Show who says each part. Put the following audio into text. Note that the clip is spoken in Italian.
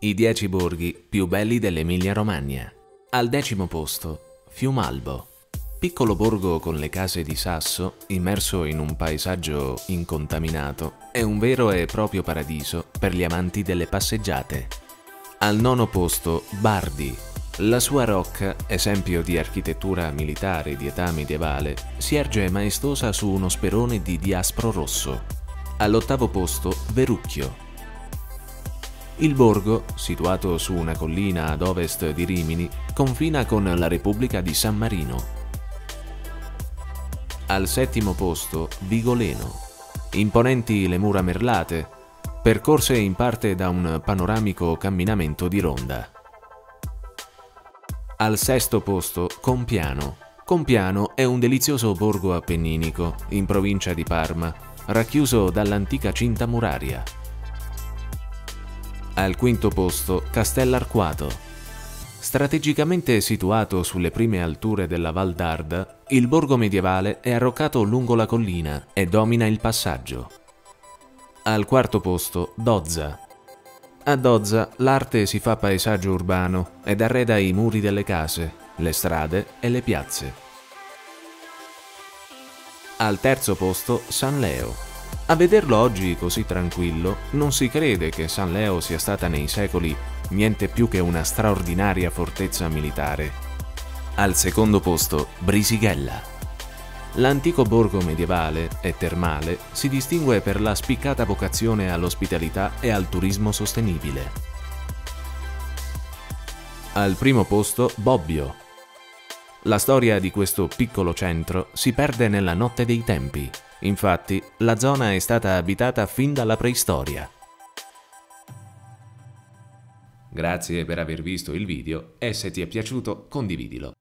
Speaker 1: I 10 borghi più belli dell'Emilia-Romagna. Al decimo posto, Fiumalbo. Piccolo borgo con le case di sasso, immerso in un paesaggio incontaminato, è un vero e proprio paradiso per gli amanti delle passeggiate. Al nono posto, Bardi. La sua rocca, esempio di architettura militare di età medievale, si erge maestosa su uno sperone di diaspro rosso. All'ottavo posto, Verucchio. Il borgo, situato su una collina ad ovest di Rimini, confina con la Repubblica di San Marino. Al settimo posto, Vigoleno. Imponenti le mura merlate, percorse in parte da un panoramico camminamento di ronda. Al sesto posto, Compiano. Compiano è un delizioso borgo appenninico, in provincia di Parma, racchiuso dall'antica cinta muraria. Al quinto posto Castellarquato. Strategicamente situato sulle prime alture della Val d'Arda, il borgo medievale è arroccato lungo la collina e domina il passaggio. Al quarto posto Dozza. A Dozza l'arte si fa paesaggio urbano ed arreda i muri delle case, le strade e le piazze. Al terzo posto San Leo. A vederlo oggi così tranquillo, non si crede che San Leo sia stata nei secoli niente più che una straordinaria fortezza militare. Al secondo posto, Brisighella. L'antico borgo medievale e termale si distingue per la spiccata vocazione all'ospitalità e al turismo sostenibile. Al primo posto, Bobbio. La storia di questo piccolo centro si perde nella notte dei tempi. Infatti, la zona è stata abitata fin dalla preistoria. Grazie per aver visto il video e se ti è piaciuto condividilo.